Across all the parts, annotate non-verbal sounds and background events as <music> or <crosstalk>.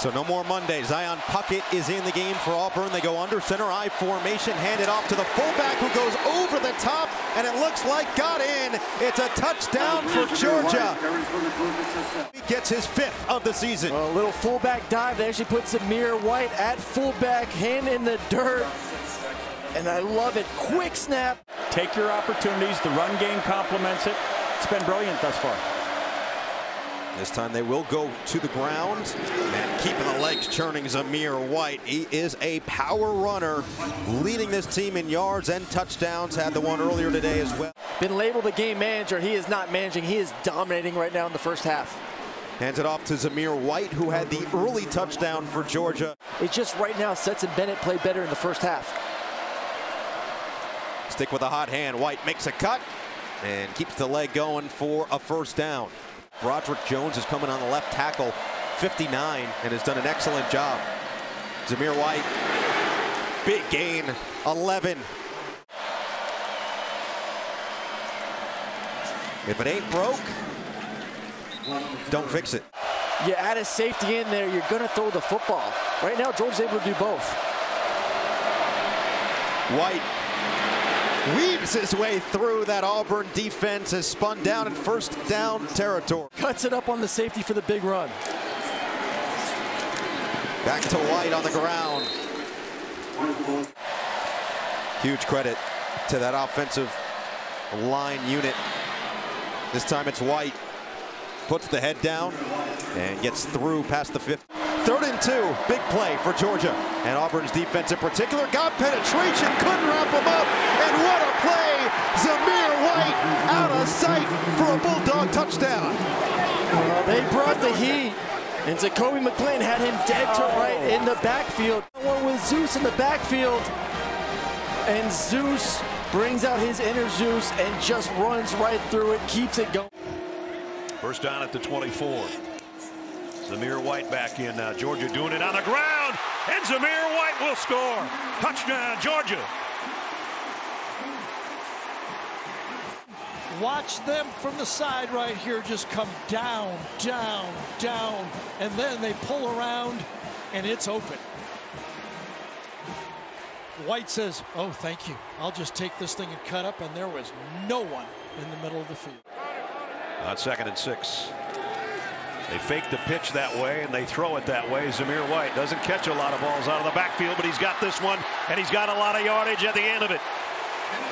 So no more Monday. Zion Puckett is in the game for Auburn. They go under center I formation, hand it off to the fullback who goes over the top, and it looks like got in. It's a touchdown for Georgia. He gets his fifth of the season. A little fullback dive. They actually put Zamir White at fullback, hand in the dirt. And I love it. Quick snap. Take your opportunities. The run game complements it. It's been brilliant thus far. This time they will go to the ground and keeping the legs churning Zamir White. He is a power runner leading this team in yards and touchdowns. Had the one earlier today as well. Been labeled the game manager. He is not managing. He is dominating right now in the first half. Hands it off to Zamir White, who had the early touchdown for Georgia. It just right now Stetson Bennett played better in the first half. Stick with a hot hand. White makes a cut and keeps the leg going for a first down. Broderick Jones is coming on the left tackle, 59, and has done an excellent job. Zamir White, big gain, 11. If it ain't broke, don't fix it. You add a safety in there, you're going to throw the football. Right now, Georgia's able to do both. White weaves his way through that Auburn defense, has spun down in first down territory. Cuts it up on the safety for the big run. Back to White on the ground. Huge credit to that offensive line unit. This time it's White. Puts the head down and gets through past the fifth. Third and two, big play for Georgia. And Auburn's defense in particular got penetration, couldn't wrap him up. And what a play! Zamir White out of sight for a Bulldog touchdown. Well, they brought the heat. And Zakoby McClain had him dead to oh. right in the backfield. One with Zeus in the backfield. And Zeus brings out his inner Zeus and just runs right through it, keeps it going. First down at the 24. Zamir White back in now. Georgia doing it on the ground. And Zamir White will score. Touchdown, Georgia. Watch them from the side right here just come down, down, down, and then they pull around and it's open. White says, oh, thank you. I'll just take this thing and cut up, and there was no one in the middle of the field. On second and six. They fake the pitch that way and they throw it that way. Zamir White doesn't catch a lot of balls out of the backfield, but he's got this one and he's got a lot of yardage at the end of it.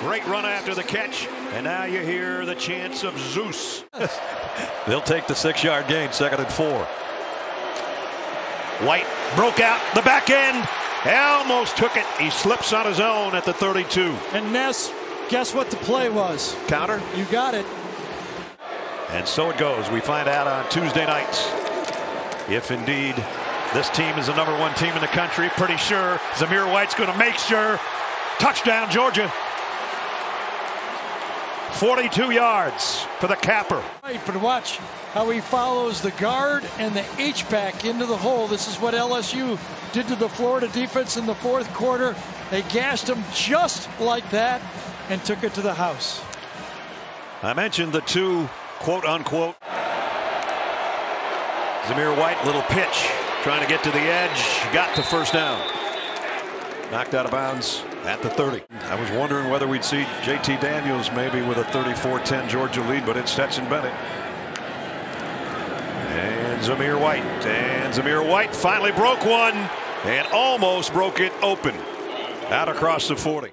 Great run after the catch, and now you hear the chants of Zeus. <laughs> They'll take the six yard gain, second and four. White broke out the back end, almost took it. He slips on his own at the 32. And Ness, guess what the play was? Counter? You got it. And so it goes. We find out on Tuesday nights if indeed this team is the number one team in the country. Pretty sure Zamir White's going to make sure. Touchdown, Georgia. 42 yards for the capper. Right, but watch how he follows the guard and the H-back into the hole. This is what LSU did to the Florida defense in the fourth quarter. They gashed him just like that and took it to the house. I mentioned the two quote unquote. Zamir White little pitch trying to get to the edge got the first down. Knocked out of bounds at the 30 I was wondering whether we'd see JT Daniels maybe with a 34-10 Georgia lead but it's Stetson Bennett. And Zamir White and Zamir White finally broke one and almost broke it open out across the 40